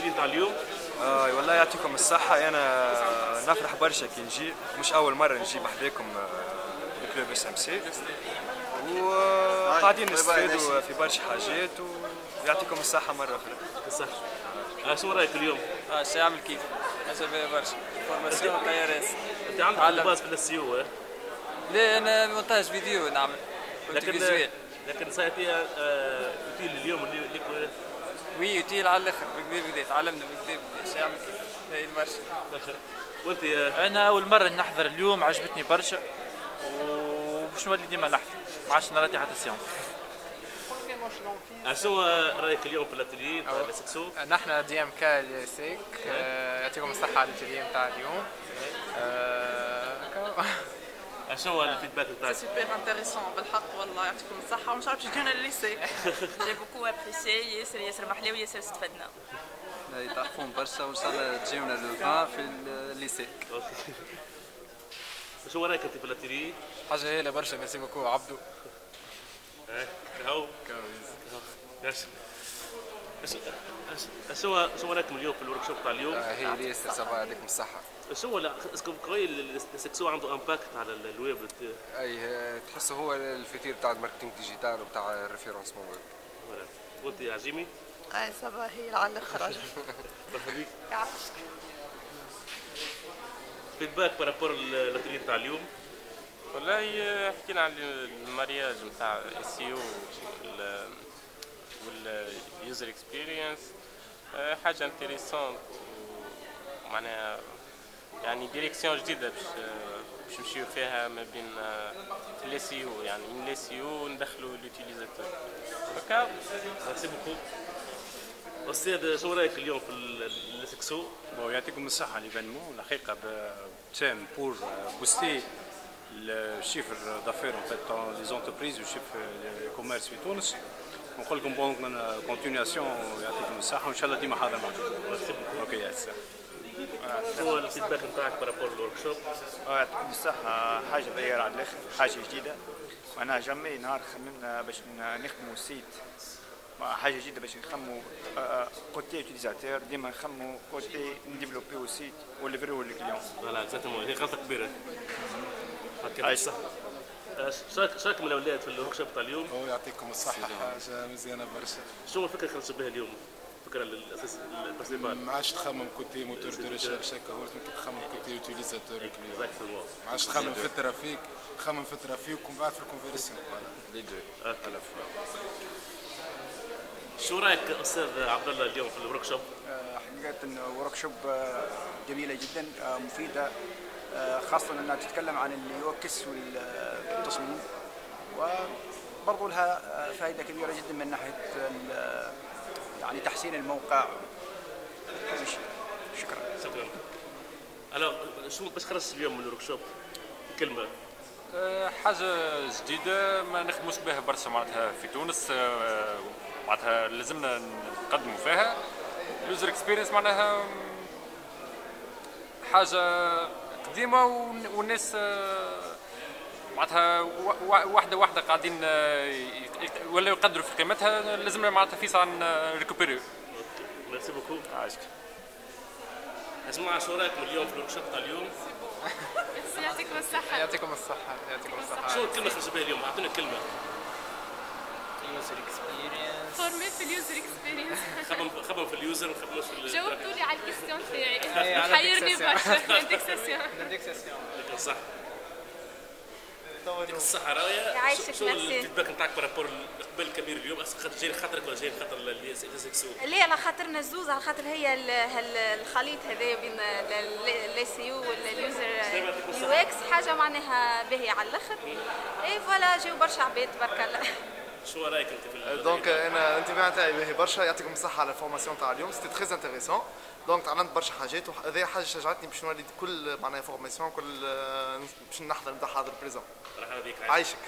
الاتيليه نتاع اليوم. آه والله يعطيكم الصحة. أنا نفرح برشا كي نجي. مش أول مرة نجي بحذاكم آه، ال club SMC. وقاعدين نستفادوا في برشا حاجات ويعطيكم الصحة مرة أخرى. صح آه، شنو رأيك اليوم؟ آه شي يعمل كيف؟ باهيه برشا. formation طيارات انت عندك. base في ال SEO لا أنا montage vidéo نعمل. لكن لكن ساعتها اوتيل اليوم اللي اللي وي يوتيل على الآخر بكدا بكدا تعلمنا بكدا شو يعمل كيف؟ هاي برشا وانت يا أنا أول مرة نحضر اليوم عجبتني برشا وباش نولي ديما نحضر ما عادش نراتي حتى سيونس آه، شنو رأيك اليوم في الاتيليه نتاع السكسو؟ نحن دي إم كي سيك آه، يعطيكم الصحة على الاتelier نتاع اليوم. شنو الفيدباك نتاعك؟ سوبر انتريسون بالحق والله يعطيكم الصحة ومش عارف جينا للليسي جي بوكو ابريسي ياسر ياسر محلاه وياسر استفدنا يتعرفون برشا وان شاء الله تجيونا لو فان في الليسي شنو رايك انت في الاتيليه؟ حاجة هيلة برشا ميرسي بوكو عبدو آه، كهو ياش شو شو رايكم اليوم في الورك شوب تاع اليوم؟ آه، هي ليسر صباح يعطيكم الصحة شو لا اسكو كوي السكسو عنده امباكت على ال- الويب. أي آه، تحسه هو ال futur بتاع ال marketing digital وبتاع ال référencement web. وانت يا عجيمي اي صباح هي على الآخر مرحبا بك feedback par rapport ال atelier تاع اليوم. والله حكينا عن ال mariage نتاع SEO وال user experience حاجة intéressante ومعناها يعني direction جديدة باش باش نمشيو فيها ما بين ال SEO يعني من ال SEO ندخلوا l'utilisateur هكا merci beaucoup أستاذ شو رايك اليوم في ال- SXO؟ Bon, يعطيكم الصحة l'événement الحقيقة تام pour booster ال chiffre d'affaires en fait dans les entreprises في تونس ونقول لكم bonne continuation يعطيكم الصحة وإن شاء الله ديما حاضر معكم. OK يا سلام. شو ال feedback نتاعك par rapport ال workshop؟ يعطيكم الصحة. حاجة غير على الآخر حاجة جديدة. وأنا jamais نهار خممنا باش نخدموا site. مع حاجة جديدة باش نخمموا côté utilisateur ديما نخمموا côté نديفلوبيو site وليفريو لل client. لا exactement هي غلطه كبيره هكا عايش. صح شارك من الاولاد في ال workshop تاع اليوم. هو يعطيكم الصحة حاجة مزيانة برشا. شنو الفكرة اللي خرجت بها اليوم؟ الفكرة الاساس principale ما عادش تخمم côté moteur de recherche هكا هو ممكن تخمم côté utilisateur. Exactement ما عادش تخمم في ال trafic تخمم في ال trafic ومن بعد في ال conversion. Les deux شو رأيك أستاذ عبد الله اليوم في ال workshop؟ حقيقة workshop جميلة جدا آه، مفيدة. آه، خاصة أنها تتكلم عن ال UX والتصميم. وبرضو لها فائدة كبيرة جدا من ناحية ال- يعني تحسين الموقع. كل شيء شكرا. شكرا. ألو شو باش خرجت اليوم من ال workshop؟ كلمة. آه، حاجة جديدة ما نخدموش بها برشا معناتها في تونس آه، معناتها لازمنا نقدموا فيها. ال user experience معناها حاجة قديمه والناس آه، معناتها وا- وا- واحدة واحدة قاعدين آه، ولا يقدروا في قيمتها لازمنا معناتها في ساعه ريكوبيري ميرسي بوكو عايشك اسمع شو رايكم اليوم في الورك تاع اليوم؟ يعطيكم الصحة. يعطيكم الصحة يعطيكم الصحة. شو الكلمة خرجت بها اليوم؟ أعطينا كلمة. يوزر اكسبيرينس فورمي في اليوزر اكسبيرينس خمم في اليوزر خمموش في جاوبتوا لي على الكيستيون إيه، تاعي على حيرني. برشا. الاندكساسيون الاندكساسيون لكن صح. يعطيك الصحة راوية يعيشك، شو. الفيدباك نتاعك بارابور الاقبال الكبير اليوم؟ خاطر جاي خاطرك ولا جاي خاطر اللي سكسو ليه على خاطرنا الزوز على خاطر هي الخليط هذا بين الاي سي يو واليوزر يو إكس حاجة معناها باهية على الآخر. اي فوالا جاو برشا عباد تبارك الله. شو رأيك أنت في دونك أنا الانتباه نتاعي باهي برشا يعطيكم الصحة على الفورماسيون تاع اليوم. سيتي تري انتريسون دونك تعلمت برشا حاجات وهذه حاجة شجعتني باش نولي كل معناها فورماسيون كل باش نحضر نبدأ حاضر بريزون مرحبا بك عايش. عايشك.